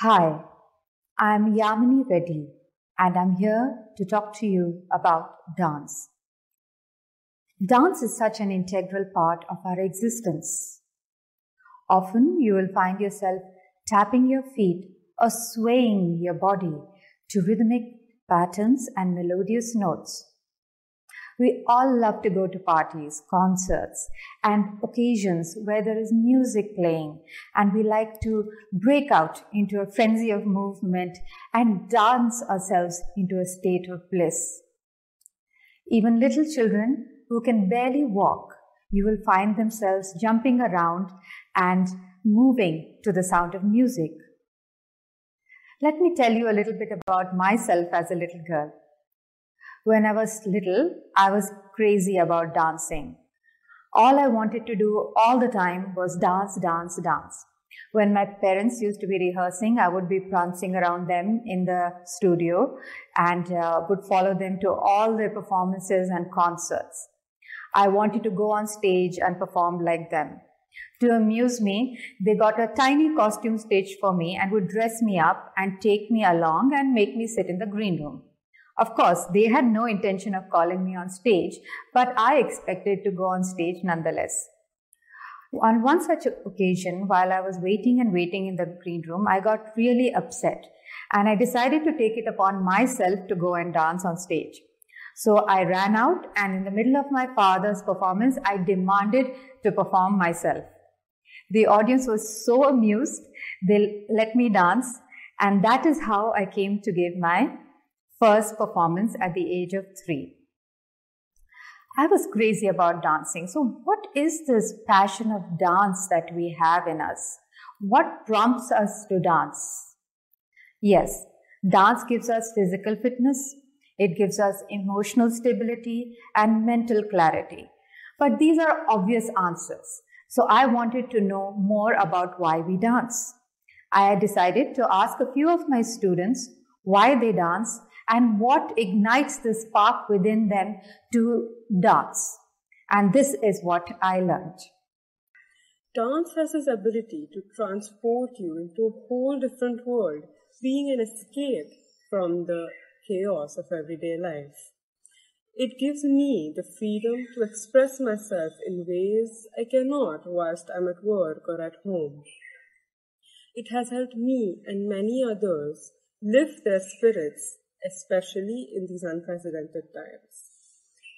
Hi, I'm Yamini Reddy and I'm here to talk to you about dance. Dance is such an integral part of our existence. Often you will find yourself tapping your feet or swaying your body to rhythmic patterns and melodious notes. We all love to go to parties, concerts, and occasions where there is music playing, and we like to break out into a frenzy of movement and dance ourselves into a state of bliss. Even little children who can barely walk, you will find themselves jumping around and moving to the sound of music. Let me tell you a little bit about myself as a little girl. When I was little, I was crazy about dancing. All I wanted to do all the time was dance, dance, dance. When my parents used to be rehearsing, I would be prancing around them in the studio and uh, would follow them to all their performances and concerts. I wanted to go on stage and perform like them. To amuse me, they got a tiny costume stage for me and would dress me up and take me along and make me sit in the green room. Of course, they had no intention of calling me on stage, but I expected to go on stage nonetheless. On one such occasion, while I was waiting and waiting in the green room, I got really upset and I decided to take it upon myself to go and dance on stage. So I ran out and in the middle of my father's performance, I demanded to perform myself. The audience was so amused, they let me dance and that is how I came to give my first performance at the age of three. I was crazy about dancing. So, what is this passion of dance that we have in us? What prompts us to dance? Yes, dance gives us physical fitness, it gives us emotional stability and mental clarity. But these are obvious answers. So, I wanted to know more about why we dance. I decided to ask a few of my students why they dance and what ignites the spark within them to dance. And this is what I learned. Dance has this ability to transport you into a whole different world, being an escape from the chaos of everyday life. It gives me the freedom to express myself in ways I cannot whilst I'm at work or at home. It has helped me and many others lift their spirits especially in these unprecedented times.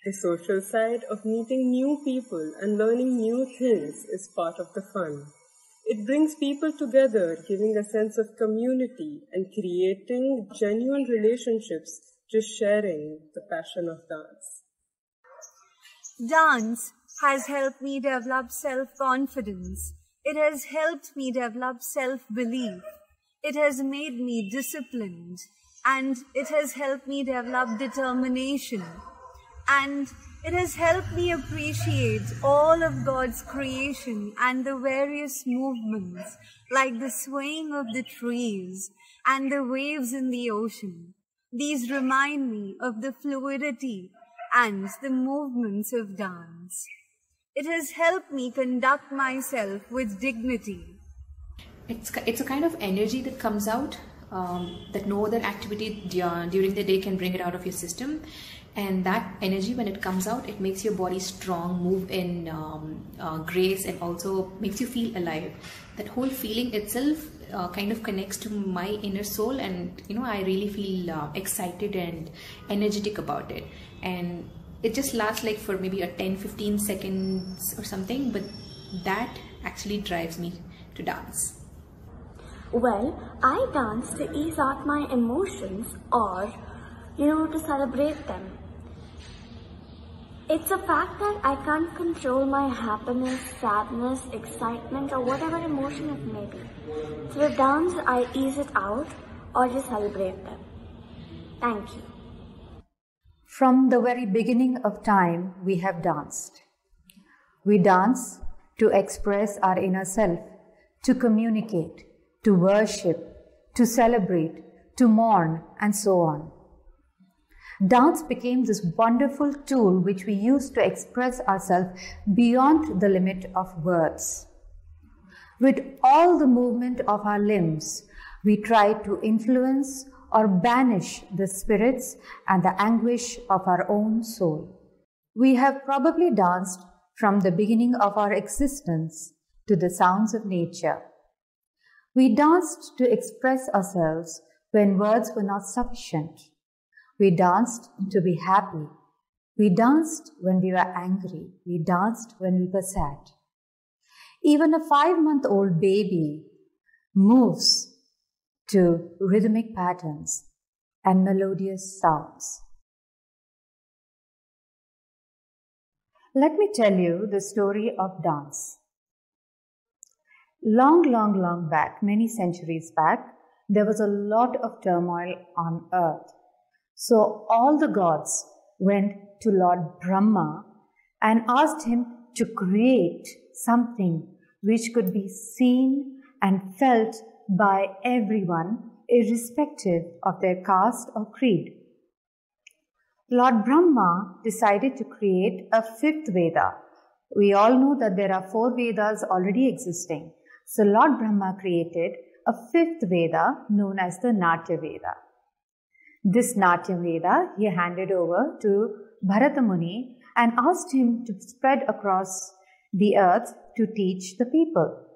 The social side of meeting new people and learning new things is part of the fun. It brings people together, giving a sense of community and creating genuine relationships, just sharing the passion of dance. Dance has helped me develop self confidence. It has helped me develop self belief. It has made me disciplined and it has helped me develop determination and it has helped me appreciate all of God's creation and the various movements like the swaying of the trees and the waves in the ocean. These remind me of the fluidity and the movements of dance. It has helped me conduct myself with dignity. It's, it's a kind of energy that comes out um, that no other activity during the day can bring it out of your system. And that energy when it comes out it makes your body strong move in um, uh, grace and also makes you feel alive. That whole feeling itself uh, kind of connects to my inner soul and you know i really feel uh, excited and energetic about it. And it just lasts like for maybe a 10 15 seconds or something but that actually drives me to dance well, I dance to ease out my emotions or, you know, to celebrate them. It's a fact that I can't control my happiness, sadness, excitement, or whatever emotion it may be. So with dance, I ease it out or just celebrate them. Thank you. From the very beginning of time, we have danced. We dance to express our inner self, to communicate, to worship, to celebrate, to mourn, and so on. Dance became this wonderful tool which we use to express ourselves beyond the limit of words. With all the movement of our limbs, We try to influence or banish the spirits and the anguish of our own soul. We have probably danced from the beginning of our existence to the sounds of nature. We danced to express ourselves when words were not sufficient. We danced to be happy. We danced when we were angry. We danced when we were sad. Even a five month old baby moves to rhythmic patterns and melodious sounds. Let me tell you the story of dance. Long, long, long back, many centuries back, there was a lot of turmoil on earth. So all the gods went to Lord Brahma and asked him to create something which could be seen and felt by everyone, irrespective of their caste or creed. Lord Brahma decided to create a fifth Veda. We all know that there are four Vedas already existing. So Lord Brahma created a fifth Veda known as the Natya Veda. This Natya Veda he handed over to Bharata Muni and asked him to spread across the earth to teach the people.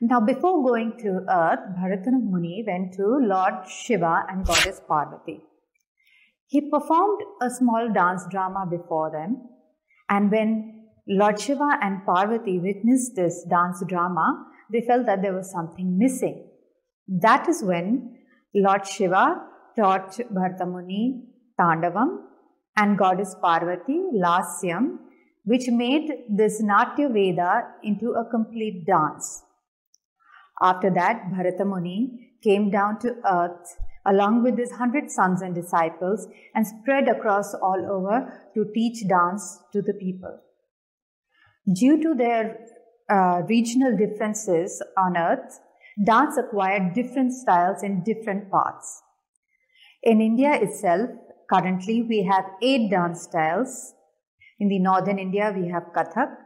Now, before going to earth, Bharata Muni went to Lord Shiva and Goddess Parvati. He performed a small dance drama before them, and when Lord Shiva and Parvati witnessed this dance drama, they felt that there was something missing. That is when Lord Shiva taught Bharatamuni Tandavam and Goddess Parvati Lasyam, which made this Natya Veda into a complete dance. After that, Bharatamuni came down to earth along with his hundred sons and disciples and spread across all over to teach dance to the people. Due to their uh, regional differences on earth, dance acquired different styles in different parts. In India itself, currently we have eight dance styles. In the northern India, we have Kathak.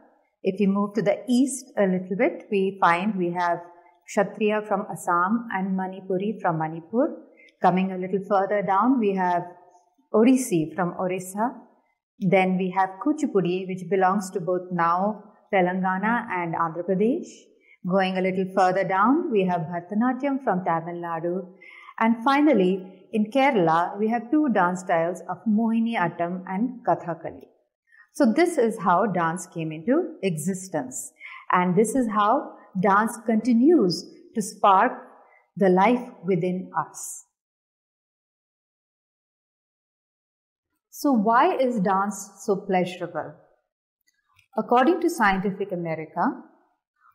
If we move to the east a little bit, we find we have Sattriya from Assam and Manipuri from Manipur. Coming a little further down, we have Odissi from Orissa. Then we have Kuchipudi, which belongs to both now Telangana and Andhra Pradesh. Going a little further down, we have Bharatanatyam from Tamil Nadu. And finally, in Kerala, we have two dance styles of Mohini Attam and Kathakali. So this is how dance came into existence. And this is how dance continues to spark the life within us. So why is dance so pleasurable? According to Scientific America,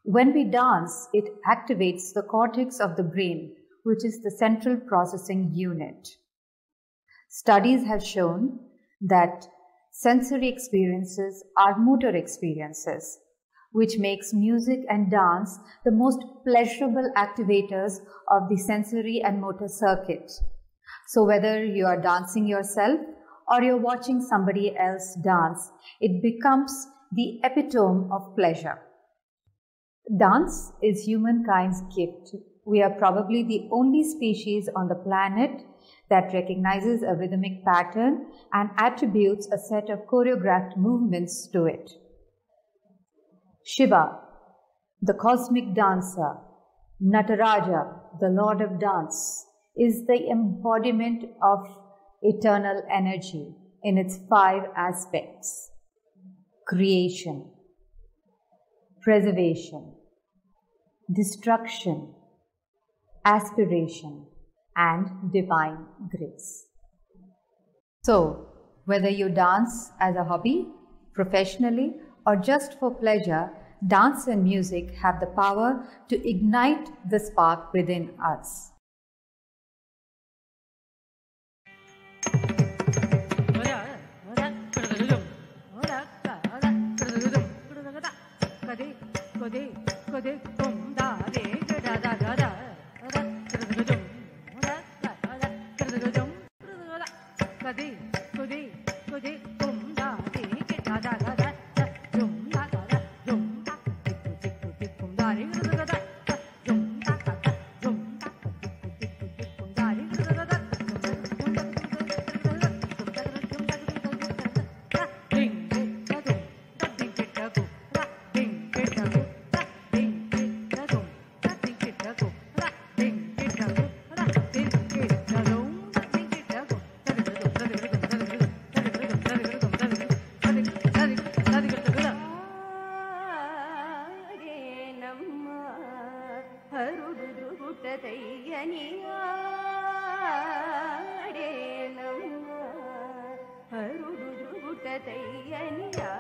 when we dance, it activates the cortex of the brain, which is the central processing unit. Studies have shown that sensory experiences are motor experiences, which makes music and dance the most pleasurable activators of the sensory and motor circuit. So whether you are dancing yourself or you're watching somebody else dance, it becomes the epitome of pleasure. Dance is humankind's gift. We are probably the only species on the planet that recognizes a rhythmic pattern and attributes a set of choreographed movements to it. Shiva, the cosmic dancer, Nataraja, the lord of dance, is the embodiment of eternal energy in its five aspects creation, preservation, destruction, aspiration, and divine grace. So, whether you dance as a hobby, professionally, or just for pleasure, dance and music have the power to ignite the spark within us. கொதி கொதி கொந்தாரே கடதகதா கதி கொதி கொதி 哎呀！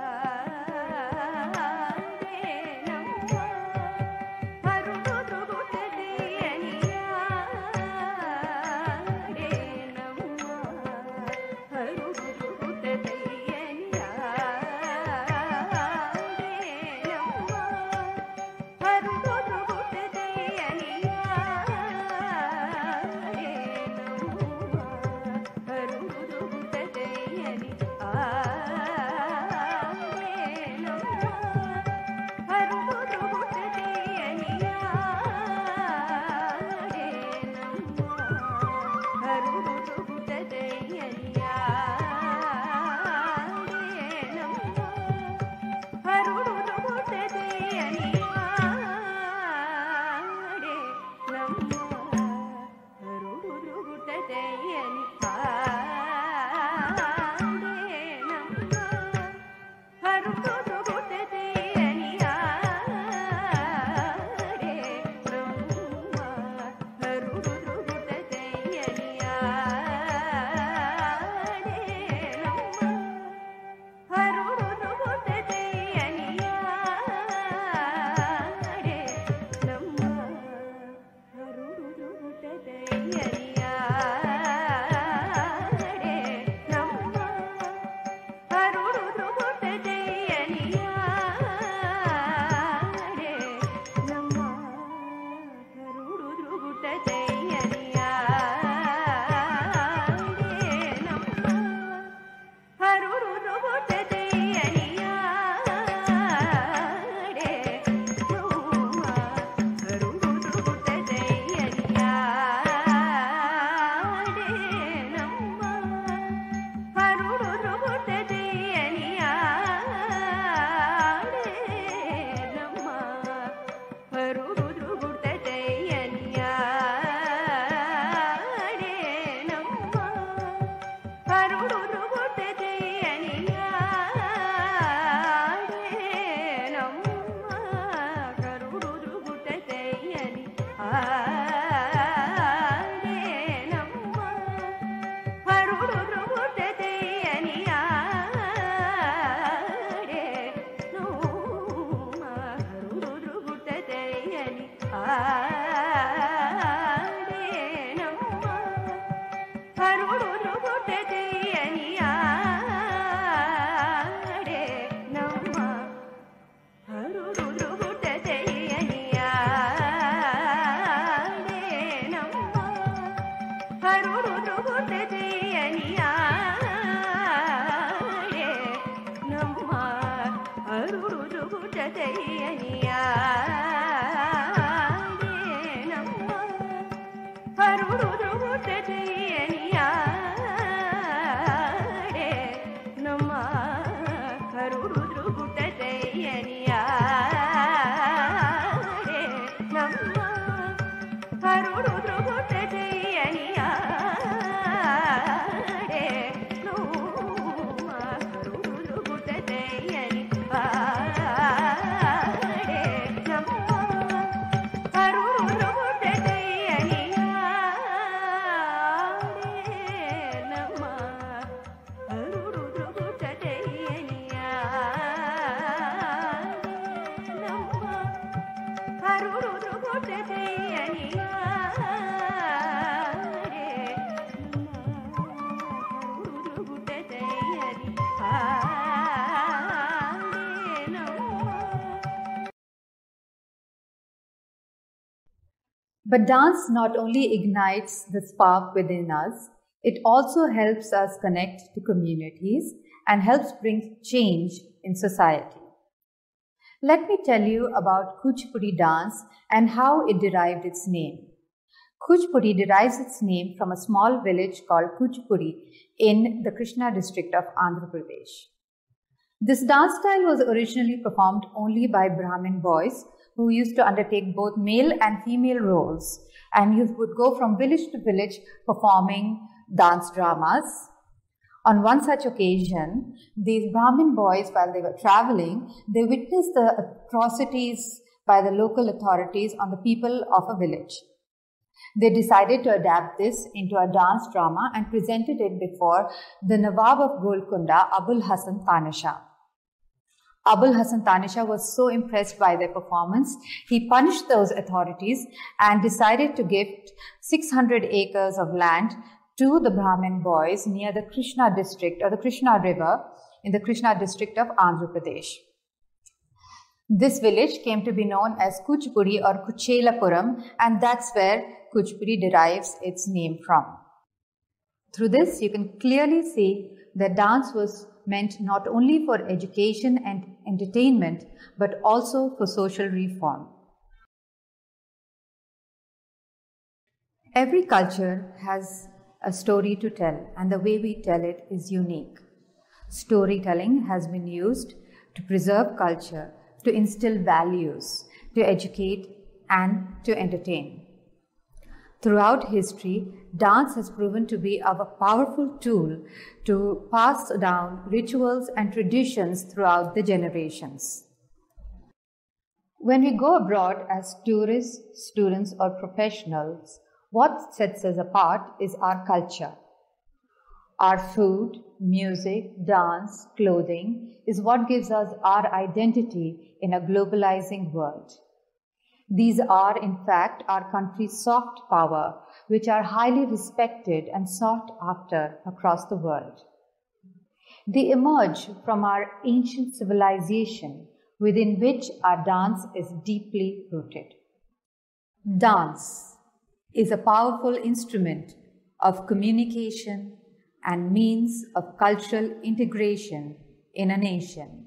But dance not only ignites the spark within us, it also helps us connect to communities and helps bring change in society. Let me tell you about Kuchipudi dance and how it derived its name. Kuchipudi derives its name from a small village called Kuchipudi in the Krishna district of Andhra Pradesh. This dance style was originally performed only by Brahmin boys who used to undertake both male and female roles and you would go from village to village performing dance dramas. On one such occasion, these Brahmin boys, while they were traveling, they witnessed the atrocities by the local authorities on the people of a village. They decided to adapt this into a dance drama and presented it before the Nawab of Golconda, Abul Hasan Tana Shah. Abul Hasan Tana Shah was so impressed by their performance, he punished those authorities and decided to gift 600 acres of land to the Brahmin boys near the Krishna district or the Krishna river in the Krishna district of Andhra Pradesh. This village came to be known as Kuchipudi or Kuchelapuram and that's where Kuchipudi derives its name from. Through this, you can clearly see that dance was meant not only for education and entertainment, but also for social reform. Every culture has a story to tell, and the way we tell it is unique. Storytelling has been used to preserve culture, to instill values, to educate, and to entertain. Throughout history, dance has proven to be a powerful tool to pass down rituals and traditions throughout the generations. When we go abroad as tourists, students, or professionals, what sets us apart is our culture. Our food, music, dance, clothing is what gives us our identity in a globalizing world. These are, in fact, our country's soft power, which are highly respected and sought after across the world. They emerge from our ancient civilization within which our dance is deeply rooted. Dance is a powerful instrument of communication and means of cultural integration in a nation.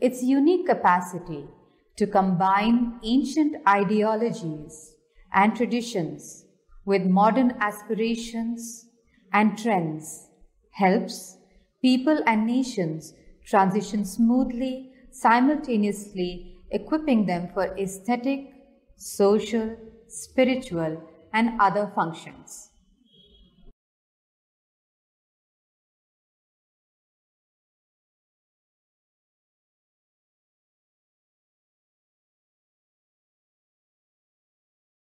Its unique capacity to combine ancient ideologies and traditions with modern aspirations and trends helps people and nations transition smoothly, simultaneously equipping them for aesthetic, social, spiritual, and other functions.